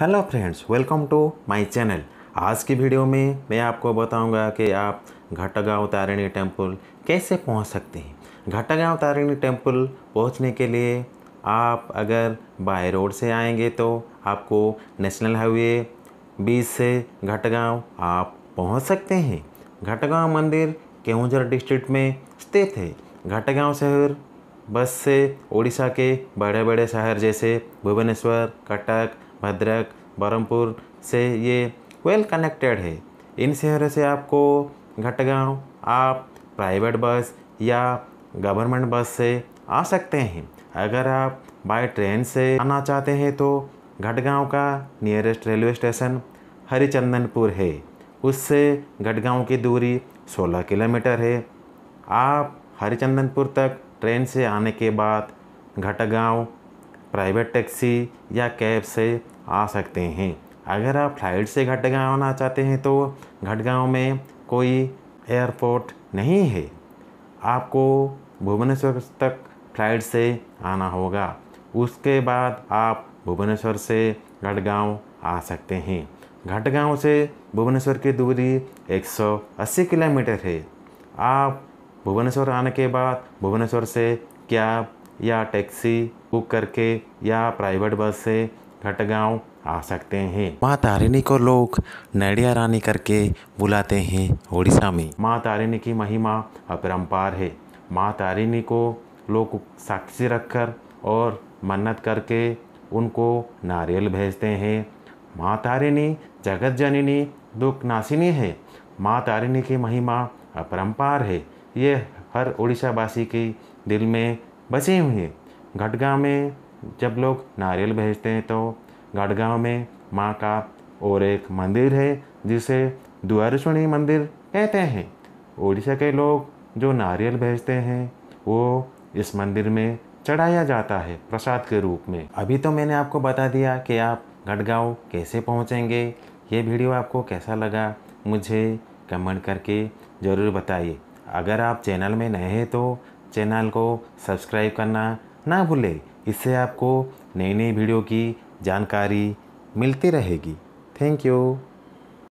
Hello friends, welcome to my channel. आज की video में मैं आपको बताऊँगा कि आप घाटागांव तारिणी टेंपल कैसे पहुँच सकते हैं। घाटागांव तारिणी टेंपल पहुँचने के लिए आप अगर बाय रोड से आएँगे तो आपको नेशनल हाईवे बीस से घाटागांव आप पहुँच सकते हैं। घाटागांव मंदिर केवंझर डिस्ट्रिक्ट में स्थित है। घाटागांव शहर बस से उड़ीसा के बड़े बड़े शहर जैसे भुवनेश्वर, कटक भद्रक बरहमपुर से ये वेल कनेक्टेड है। इन शहरों से आपको घटगांव, आप प्राइवेट बस या गवर्नमेंट बस से आ सकते हैं। अगर आप बाय ट्रेन से आना चाहते हैं तो घटगांव का नियरेस्ट रेलवे स्टेशन हरिचंदनपुर है। उससे घटगांव की दूरी 16 किलोमीटर है। आप हरिचंदनपुर तक ट्रेन से आने के बाद घटगांव प्राइवेट टैक्सी या कैब से आ सकते हैं। अगर आप फ़्लाइट से घटगांव आना चाहते हैं तो घटगांव में कोई एयरपोर्ट नहीं है। आपको भुवनेश्वर तक फ़्लाइट से आना होगा। उसके बाद आप भुवनेश्वर से घटगांव आ सकते हैं। घटगांव से भुवनेश्वर की दूरी 180 किलोमीटर है। आप भुवनेश्वर आने के बाद भुवनेश्वर से कैब या टैक्सी बुक करके या प्राइवेट बस से घटगांव आ सकते हैं। माँ तारिणी को लोग नडिया रानी करके बुलाते हैं उड़ीसा में। माँ तारिणी की महिमा अपरम्पार है। माँ तारिणी को लोग साक्षी रखकर और मन्नत करके उनको नारियल भेजते हैं। माँ तारिणी जगत जननी दुख नासिनी है। माँ तारिणी की महिमा अपरम्पार है। ये हर उड़ीसावासी के दिल में बसी हुए। घटगांव में जब लोग नारियल भेजते हैं तो घटगांव में माँ का और एक मंदिर है, जिसे द्वारसुणी मंदिर कहते हैं। उड़ीसा के लोग जो नारियल भेजते हैं, वो इस मंदिर में चढ़ाया जाता है प्रसाद के रूप में। अभी तो मैंने आपको बता दिया कि आप घटगांव कैसे पहुँचेंगे। ये वीडियो आपको कैसा लगा, मुझे कमेंट करके ज़रूर बताइए। अगर आप चैनल में नए हैं तो चैनल को सब्सक्राइब करना ना भूलें। इससे आपको नई नई वीडियो की जानकारी मिलती रहेगी। Thank you.